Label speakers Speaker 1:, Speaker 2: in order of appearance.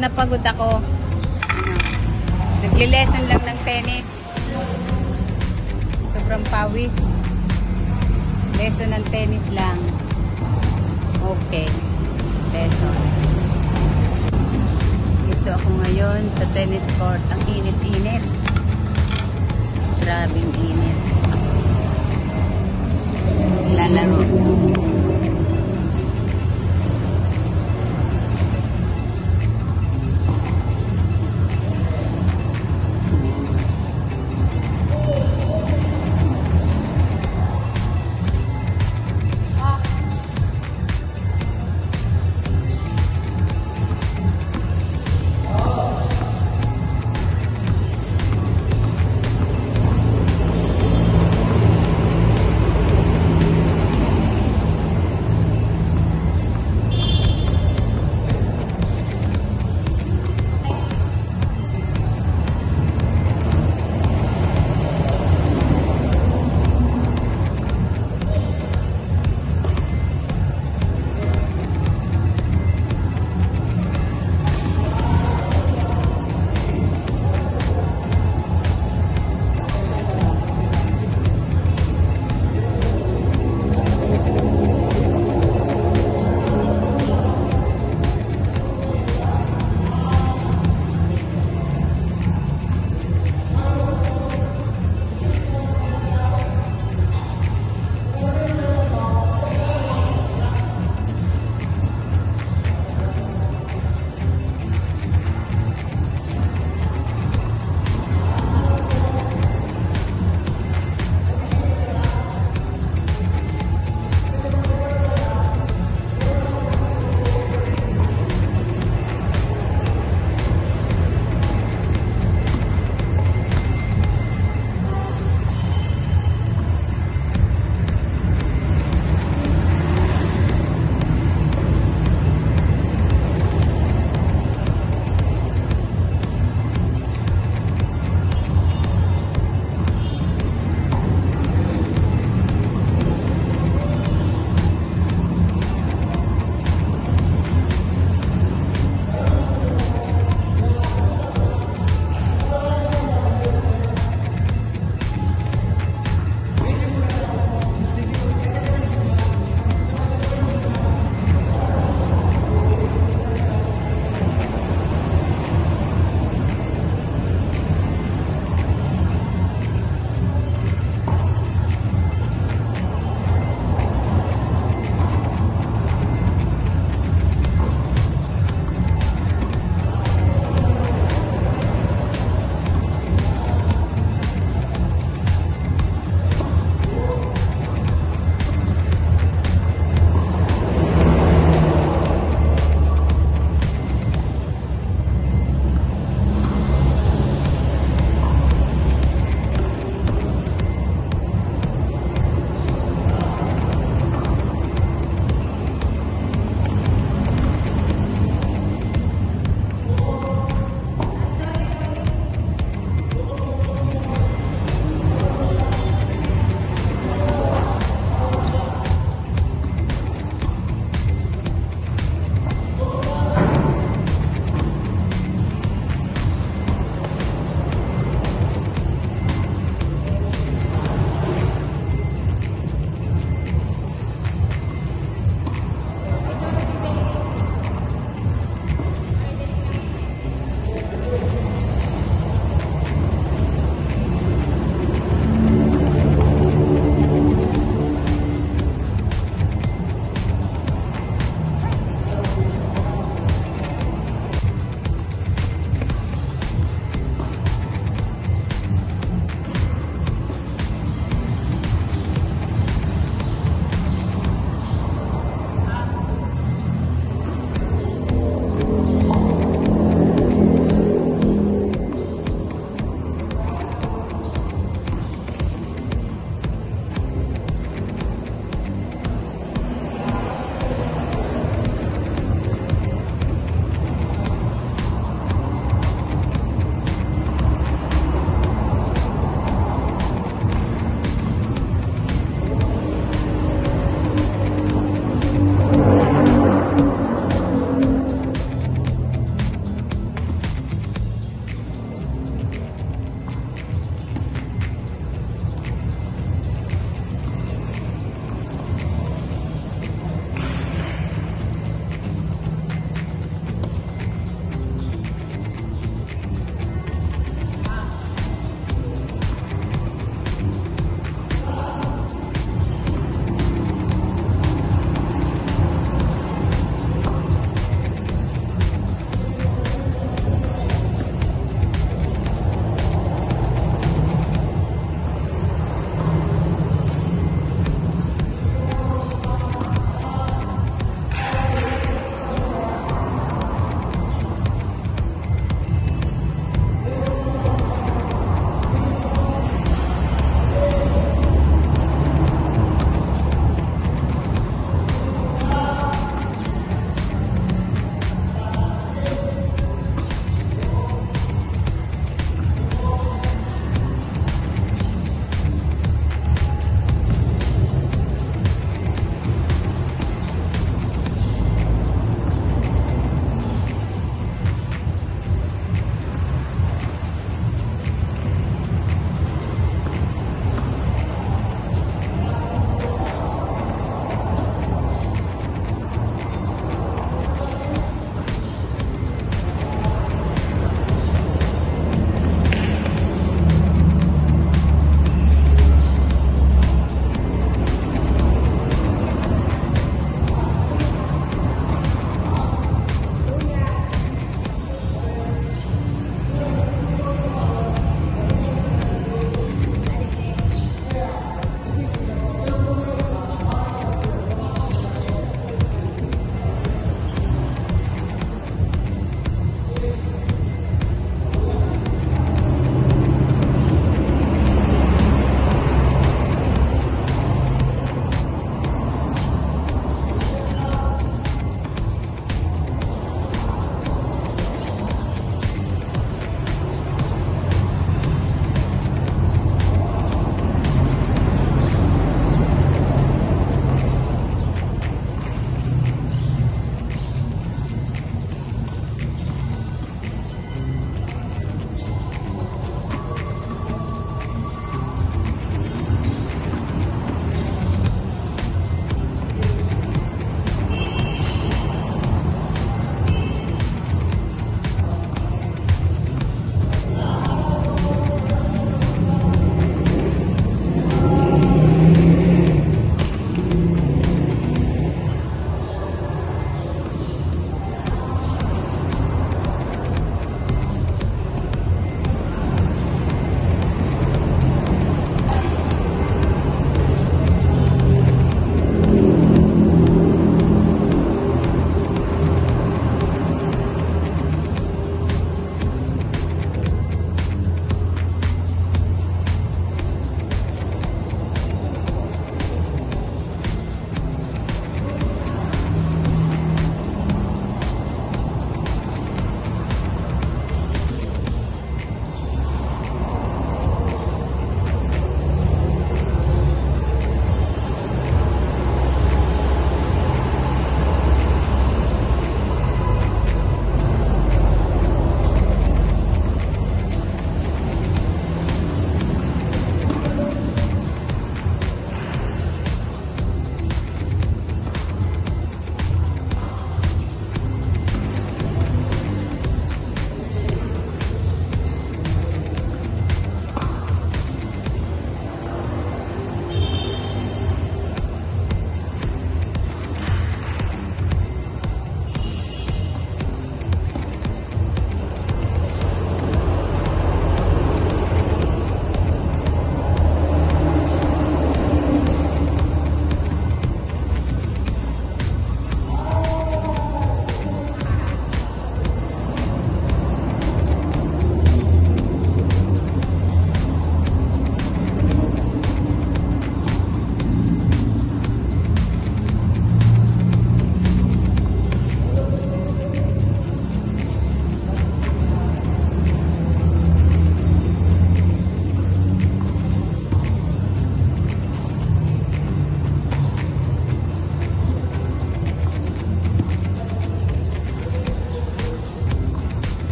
Speaker 1: na pagod ako. Ano, Nagli-lesson lang ng tennis. Sobrang pawis. Lesson ng tennis lang. Okay. Lesson. Dito ako ngayon sa tennis court. Ang init-init. Grabing init. Lalaro.